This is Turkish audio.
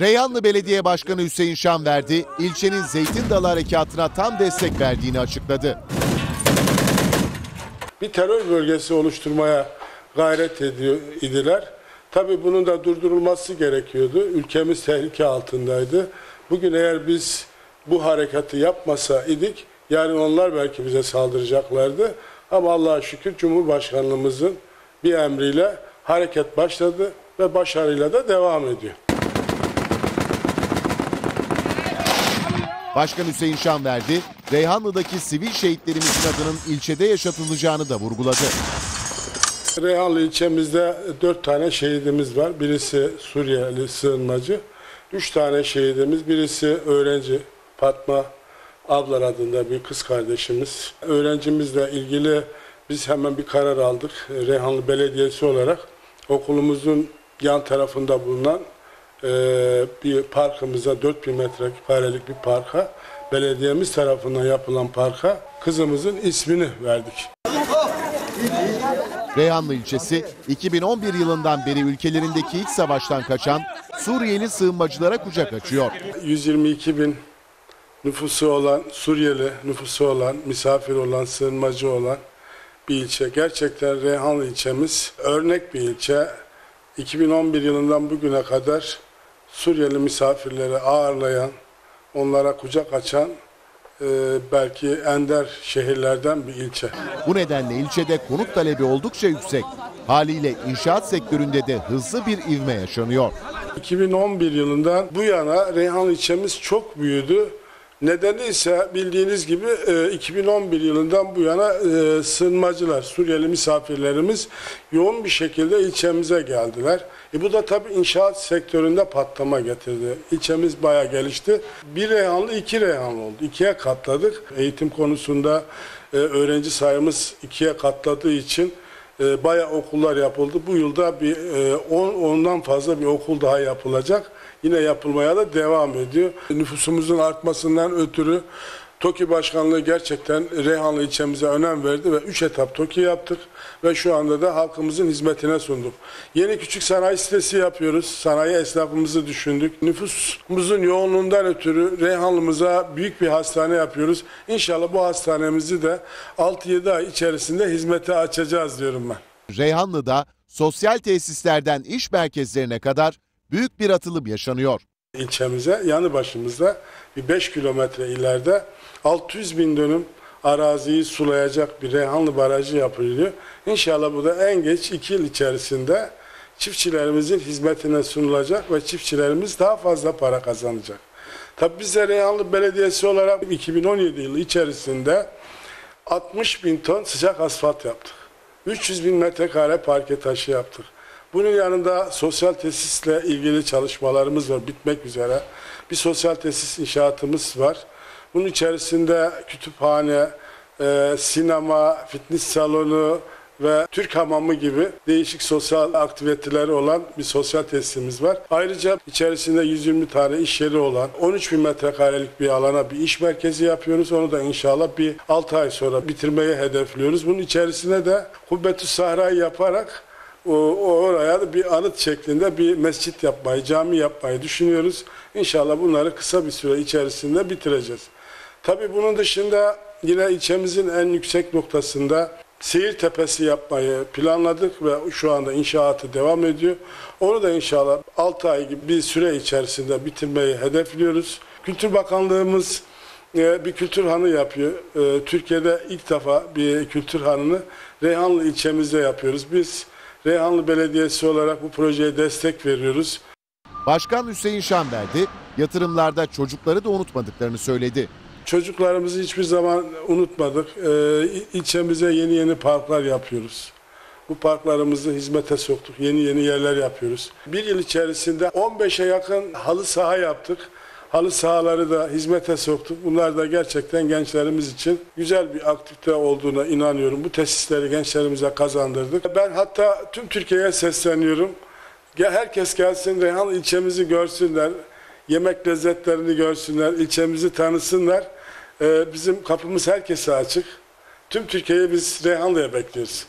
Reyhanlı Belediye Başkanı Hüseyin Şanverdi, ilçenin Zeytin Dalı Harekatı'na tam destek verdiğini açıkladı. bir terör bölgesi oluşturmaya gayret ediyor idiler. Tabii bunun da durdurulması gerekiyordu. Ülkemiz tehlike altındaydı. Bugün eğer biz bu harekatı yapmasa idik, yarın onlar belki bize saldıracaklardı. Ama Allah'a şükür Cumhurbaşkanlığımızın bir emriyle hareket başladı ve başarıyla da devam ediyor. Başkan Hüseyin Şanverdi, Reyhanlı'daki sivil şehitlerimizin adının ilçede yaşatılacağını da vurguladı. Reyhanlı ilçemizde dört tane şehidimiz var. Birisi Suriyeli sığınmacı. Üç tane şehidimiz. Birisi öğrenci Fatma Ablar adında bir kız kardeşimiz. Öğrencimizle ilgili biz hemen bir karar aldık. Reyhanlı Belediyesi olarak okulumuzun yan tarafında bulunan e, bir parkımıza 4000 metrekarelik bir parka belediyemiz tarafından yapılan parka kızımızın ismini verdik. Reyhanlı ilçesi 2011 yılından beri ülkelerindeki iç savaştan kaçan Suriyeli sığınmacılara kucak açıyor. 122 bin nüfusu olan, Suriyeli nüfusu olan, misafir olan, sığınmacı olan bir ilçe. Gerçekten Reyhanlı ilçemiz örnek bir ilçe. 2011 yılından bugüne kadar Suriyeli misafirleri ağırlayan, onlara kucak açan e, belki ender şehirlerden bir ilçe. Bu nedenle ilçede konut talebi oldukça yüksek. Haliyle inşaat sektöründe de hızlı bir ivme yaşanıyor. 2011 yılından bu yana Reyhan ilçemiz çok büyüdü. Nedeni ise bildiğiniz gibi e, 2011 yılından bu yana e, sığınmacılar, Suriyeli misafirlerimiz yoğun bir şekilde ilçemize geldiler. E, bu da tabii inşaat sektöründe patlama getirdi. İlçemiz bayağı gelişti. Bir Reyhanlı, iki Reyhanlı oldu. İkiye katladık. Eğitim konusunda e, öğrenci sayımız ikiye katladığı için e, bayağı okullar yapıldı. Bu yılda bir e, 10 ondan fazla bir okul daha yapılacak. Yine yapılmaya da devam ediyor. Nüfusumuzun artmasından ötürü TOKİ Başkanlığı gerçekten Reyhanlı ilçemize önem verdi ve 3 etap TOKİ yaptık ve şu anda da halkımızın hizmetine sunduk. Yeni küçük sanayi sitesi yapıyoruz. Sanayi esnafımızı düşündük. Nüfusumuzun yoğunluğundan ötürü Reyhanlımıza büyük bir hastane yapıyoruz. İnşallah bu hastanemizi de 6-7 ay içerisinde hizmete açacağız diyorum ben. Reyhanlı'da sosyal tesislerden iş merkezlerine kadar büyük bir atılım yaşanıyor. İlçemize yanı başımızda bir 5 kilometre ileride 600 bin dönüm araziyi sulayacak bir Reyhanlı Barajı yapılıyor. İnşallah bu da en geç 2 yıl içerisinde çiftçilerimizin hizmetine sunulacak ve çiftçilerimiz daha fazla para kazanacak. Tabi biz de Reyhanlı Belediyesi olarak 2017 yılı içerisinde 60 bin ton sıcak asfalt yaptık. 300 bin metrekare parke taşı yaptık. Bunun yanında sosyal tesisle ilgili çalışmalarımız var bitmek üzere. Bir sosyal tesis inşaatımız var. Bunun içerisinde kütüphane, e, sinema, fitness salonu ve Türk hamamı gibi değişik sosyal aktiviteleri olan bir sosyal tesisimiz var. Ayrıca içerisinde 120 tane iş yeri olan 13 bin metrekarelik bir alana bir iş merkezi yapıyoruz. Onu da inşallah bir 6 ay sonra bitirmeyi hedefliyoruz. Bunun içerisine de Hubbetü Sahra'yı yaparak oraya bir anıt şeklinde bir mescit yapmayı, cami yapmayı düşünüyoruz. İnşallah bunları kısa bir süre içerisinde bitireceğiz. Tabii bunun dışında yine ilçemizin en yüksek noktasında seyir tepesi yapmayı planladık ve şu anda inşaatı devam ediyor. Onu da inşallah 6 ay gibi bir süre içerisinde bitirmeyi hedefliyoruz. Kültür Bakanlığımız e, bir kültür hanı yapıyor. E, Türkiye'de ilk defa bir kültür hanını Reyhanlı ilçemizde yapıyoruz. Biz Reyhanlı Belediyesi olarak bu projeye destek veriyoruz. Başkan Hüseyin Şanverdi yatırımlarda çocukları da unutmadıklarını söyledi. Çocuklarımızı hiçbir zaman unutmadık. Ee, ilçemize yeni yeni parklar yapıyoruz. Bu parklarımızı hizmete soktuk. Yeni yeni yerler yapıyoruz. Bir yıl içerisinde 15'e yakın halı saha yaptık. Halı sahaları da hizmete soktuk. Bunlar da gerçekten gençlerimiz için güzel bir aktivite olduğuna inanıyorum. Bu tesisleri gençlerimize kazandırdık. Ben hatta tüm Türkiye'ye sesleniyorum. Herkes gelsin Reyhan ilçemizi görsünler. Yemek lezzetlerini görsünler, ilçemizi tanısınlar. Ee, bizim kapımız herkese açık. Tüm Türkiye'yi biz Reyhanlı'ya bekliyoruz.